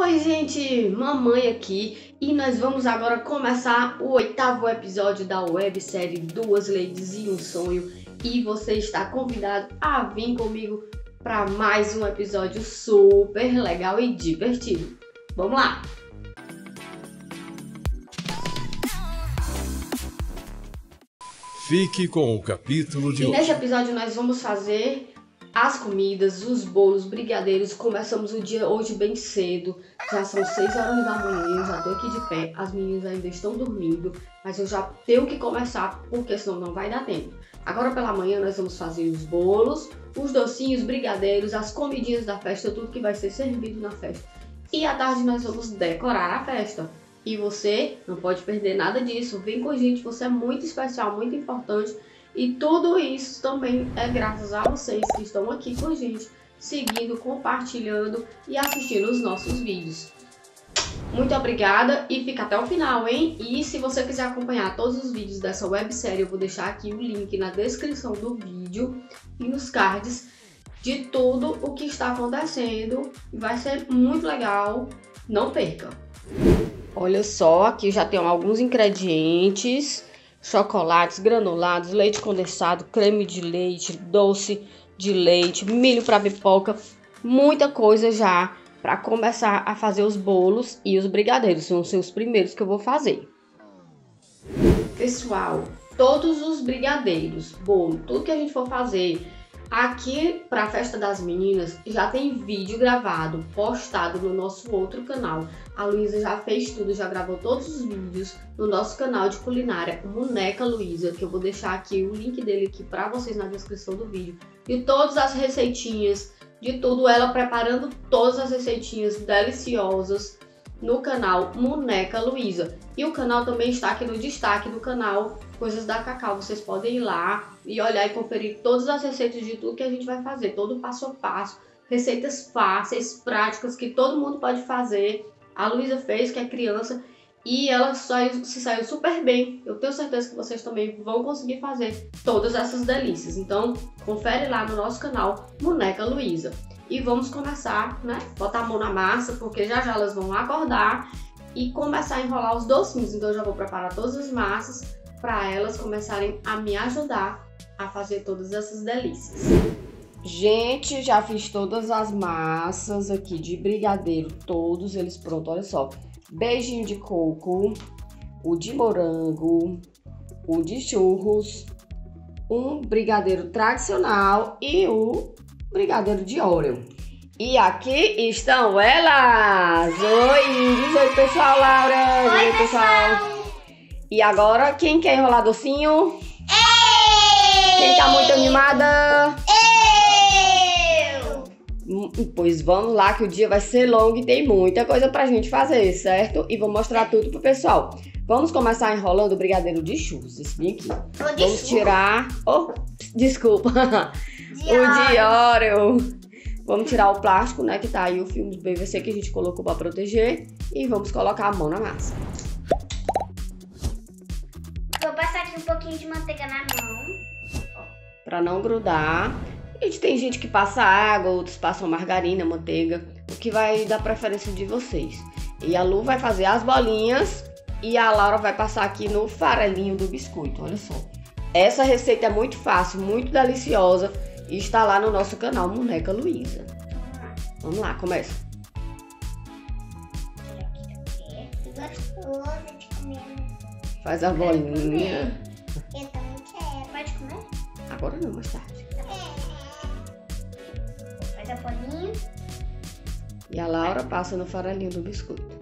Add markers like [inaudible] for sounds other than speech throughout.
Oi, gente, mamãe aqui e nós vamos agora começar o oitavo episódio da websérie Duas Ladies e um Sonho. E você está convidado a vir comigo para mais um episódio super legal e divertido. Vamos lá! Fique com o capítulo de E hoje. neste episódio nós vamos fazer as comidas, os bolos, brigadeiros. Começamos o dia hoje bem cedo. Já são 6 horas da manhã, eu já tô aqui de pé. As meninas ainda estão dormindo, mas eu já tenho que começar porque senão não vai dar tempo. Agora pela manhã nós vamos fazer os bolos, os docinhos, brigadeiros, as comidinhas da festa, tudo que vai ser servido na festa. E à tarde nós vamos decorar a festa. E você não pode perder nada disso. Vem com a gente, você é muito especial, muito importante. E tudo isso também é graças a vocês que estão aqui com a gente, seguindo, compartilhando e assistindo os nossos vídeos. Muito obrigada e fica até o final, hein? E se você quiser acompanhar todos os vídeos dessa websérie, eu vou deixar aqui o link na descrição do vídeo e nos cards de tudo o que está acontecendo. Vai ser muito legal, não perca! Olha só, aqui já tem alguns ingredientes: chocolates granulados, leite condensado, creme de leite, doce de leite, milho para pipoca, muita coisa já para começar a fazer os bolos e os brigadeiros. Ser os primeiros que eu vou fazer. Pessoal, todos os brigadeiros, bolo, tudo que a gente for fazer aqui para a festa das meninas já tem vídeo gravado, postado no nosso outro canal. A Luísa já fez tudo, já gravou todos os vídeos no nosso canal de culinária, Boneca Luísa, que eu vou deixar aqui o link dele aqui para vocês na descrição do vídeo. E todas as receitinhas, de tudo, ela preparando todas as receitinhas deliciosas no canal Boneca Luísa. E o canal também está aqui no destaque do canal Coisas da Cacau. Vocês podem ir lá e olhar e conferir todas as receitas de tudo que a gente vai fazer, todo o passo a passo, receitas fáceis, práticas que todo mundo pode fazer. A Luísa fez, que é criança, e ela saiu, se saiu super bem. Eu tenho certeza que vocês também vão conseguir fazer todas essas delícias. Então, confere lá no nosso canal Boneca Luísa. E vamos começar, né? Botar a mão na massa, porque já já elas vão acordar e começar a enrolar os docinhos. Então, eu já vou preparar todas as massas para elas começarem a me ajudar a fazer todas essas delícias. Gente, já fiz todas as massas aqui de brigadeiro, todos eles prontos, olha só. Beijinho de coco, o de morango, o de churros, um brigadeiro tradicional e o brigadeiro de Oreo. E aqui estão elas! Oi, diz oi pessoal, Laura! Oi, pessoal! E agora, quem quer enrolar docinho? Quem tá muito animada? Eu! Hum, Pois vamos lá, que o dia vai ser longo e tem muita coisa pra gente fazer, certo? E vou mostrar tudo pro pessoal. Vamos começar enrolando o brigadeiro de churros, esse bem aqui. Vamos tirar. Oh, desculpa. [laughs] De o. Oreo. Vamos tirar o plástico, né? Que tá aí o filme do PVC que a gente colocou pra proteger. E vamos colocar a mão na massa. Vou passar aqui um pouquinho de manteiga na mão. Pra não grudar. Gente, tem gente que passa água, outros passam margarina, manteiga. O que vai dar preferência de vocês. E a Lu vai fazer as bolinhas. E a Laura vai passar aqui no farelinho do biscoito. Olha só. Essa receita é muito fácil, muito deliciosa. E está lá no nosso canal Boneca Luísa. Vamos lá, começa. Que gostoso de comer. Faz a bolinha. Eu também quero. Pode comer? Agora não, mais tarde. Faz a bolinha. E a Laura passa no farelinho do biscoito.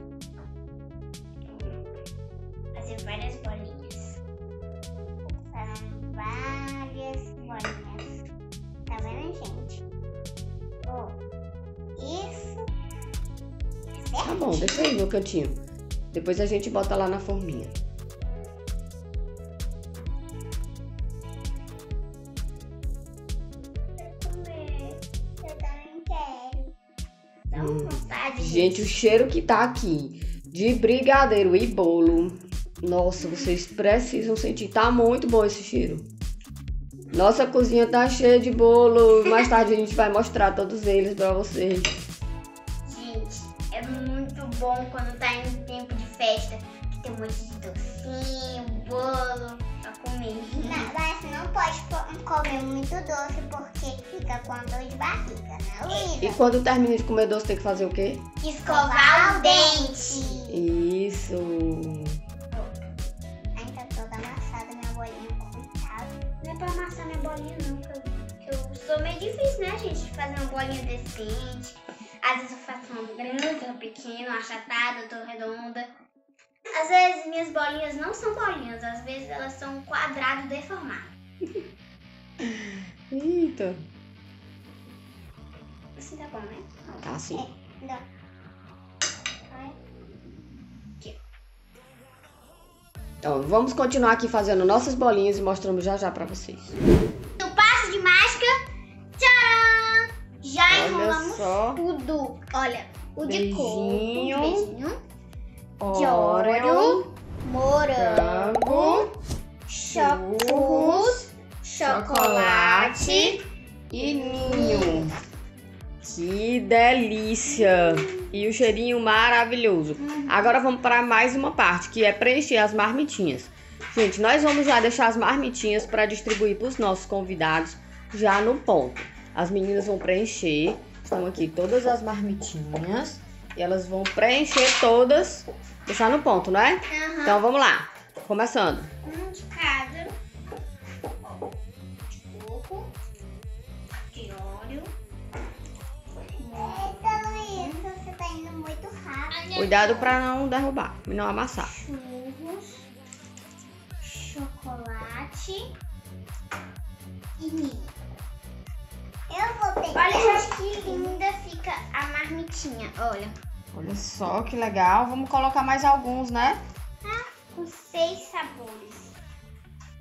Tá bom, deixa aí no cantinho. Depois a gente bota lá na forminha. Hum. Gente, o cheiro que tá aqui de brigadeiro e bolo. Nossa, vocês precisam sentir. Tá muito bom esse cheiro. Nossa cozinha tá cheia de bolo. Mais tarde a gente vai mostrar todos eles pra vocês. Bom quando tá em tempo de festa, que tem um monte de docinho, bolo pra comer. Não, mas não pode co- comer muito doce porque fica com dor de barriga, né, E Luísa? quando termina de comer doce, tem que fazer o quê? Escovar o dente. Isso. Ai, tá toda amassada minha bolinha, coitada. Não é pra amassar minha bolinha, não, que eu, que eu sou meio difícil, né, gente, de fazer uma bolinha decente. Às vezes eu faço uma achatada, outra redonda. Às vezes minhas bolinhas não são bolinhas, às vezes elas são um quadrado deformado. [laughs] Eita. Assim tá bom, né? Tá assim. Não. Então, vamos continuar aqui fazendo nossas bolinhas e mostramos já já pra vocês. No passo de mágica, tcharam! Já Olha enrolamos só. tudo. Olha, o de Beijinho. coco, beijinho, Oreo, morango, churros, chocolate. e ninho. Que delícia! E o cheirinho maravilhoso. Agora vamos para mais uma parte, que é preencher as marmitinhas. Gente, nós vamos já deixar as marmitinhas para distribuir para os nossos convidados já no ponto. As meninas vão preencher, estão aqui todas as marmitinhas e elas vão preencher todas, deixar no ponto, não é? Aham. Então vamos lá, começando. Um de cada. De coco. De óleo. Eita, Luísa, você tá indo muito rápido. Cuidado para não derrubar e não amassar. Churros. Chocolate. E ninho. Que linda fica a marmitinha. Olha. Olha só que legal. Vamos colocar mais alguns, né? Com seis sabores.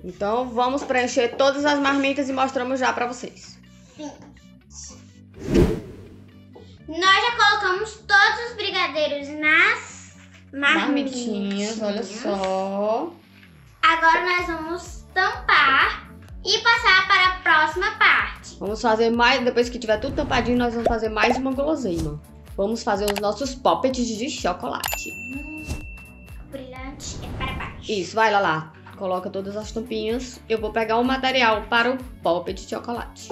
Então vamos preencher todas as marmitas e mostramos já para vocês. Sim. Nós já colocamos todos os brigadeiros nas marmitinhas. Marmitinhas, olha só. Agora nós vamos tampar e passar para a próxima parte. Vamos fazer mais, depois que tiver tudo tampadinho, nós vamos fazer mais uma guloseima. Vamos fazer os nossos poppets de chocolate. O brilhante é para baixo. Isso, vai lá lá. Coloca todas as tampinhas. Eu vou pegar o material para o poppet de chocolate.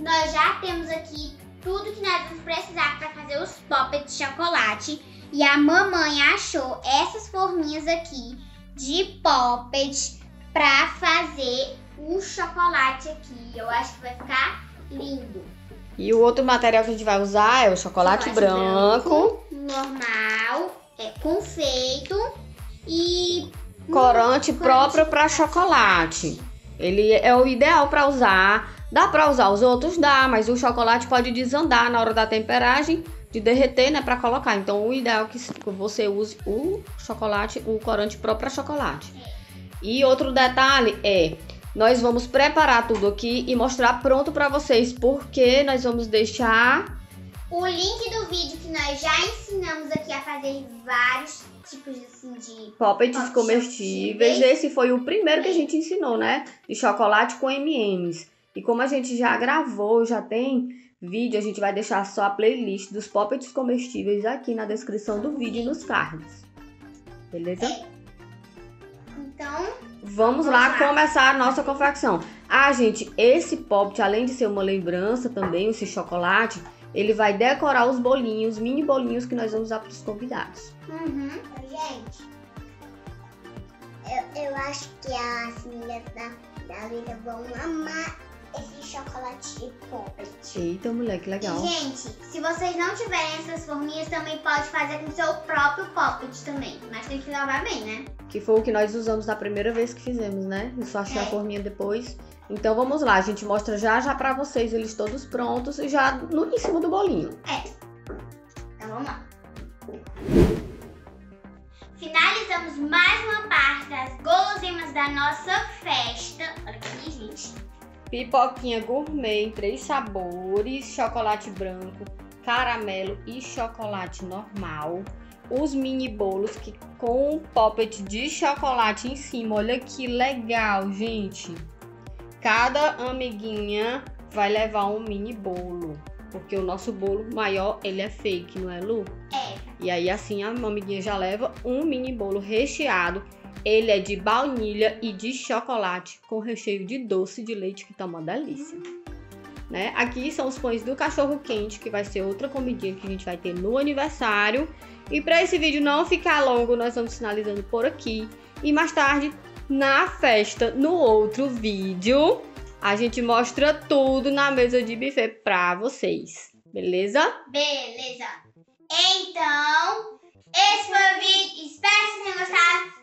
Nós já temos aqui tudo que nós vamos precisar para fazer os poppets de chocolate. E a mamãe achou essas forminhas aqui de poppet para fazer o chocolate aqui. Eu acho que vai ficar lindo. E o outro material que a gente vai usar é o chocolate, Chocolate branco, Normal, é confeito e corante Corante próprio pra para chocolate. Ele é o ideal para usar. Dá para usar os outros? Dá, mas o chocolate pode desandar na hora da temperagem, de derreter, né, para colocar. Então o ideal é que você use o chocolate, o corante próprio para chocolate. E outro detalhe é, nós vamos preparar tudo aqui e mostrar pronto para vocês, porque nós vamos deixar o link do vídeo que nós já ensinamos aqui a fazer vários tipos assim de poppets comestíveis. comestíveis. Esse foi o primeiro que a gente ensinou, né? De chocolate com M&M's. E como a gente já gravou, já tem vídeo, a gente vai deixar só a playlist dos poppets comestíveis aqui na descrição do vídeo e nos cards. Beleza? Então, Vamos lá começar a nossa confecção. Ah, gente, esse poppet, além de ser uma lembrança também, esse chocolate, ele vai decorar os bolinhos, mini bolinhos que nós vamos usar para os convidados. uhum. Gente, eu, eu acho que as meninas da, da Luísa vão amar esse chocolate de poppet. Eita, mulher, que legal. E, gente, se vocês não tiverem essas forminhas, também pode fazer com seu próprio poppet também. Mas tem que lavar bem, né? Que foi o que nós usamos da primeira vez que fizemos, né? Eu só achei a É. forminha depois. Então vamos lá, a gente mostra já já pra vocês eles todos prontos e já no, em cima do bolinho. Então vamos lá. Finalizamos mais uma parte das guloseimas da nossa festa. Olha aqui, gente. Pipoquinha gourmet em três sabores: chocolate branco, caramelo e chocolate normal. Os mini bolos que com poppet de chocolate em cima. Olha que legal, gente. Cada amiguinha vai levar um mini bolo. Porque o nosso bolo maior, ele é fake, não é, Lu? É. E aí, assim, a mamiguinha já leva um mini bolo recheado. Ele é de baunilha e de chocolate, com recheio de doce de leite, que tá uma delícia. Né? Aqui são os pães do cachorro quente, que vai ser outra comidinha que a gente vai ter no aniversário. E para esse vídeo não ficar longo, nós vamos finalizando por aqui. E mais tarde, na festa, no outro vídeo, a gente mostra tudo na mesa de buffet pra vocês. Beleza? Beleza. Então, esse foi o vídeo. Espero que vocês tenham gostado.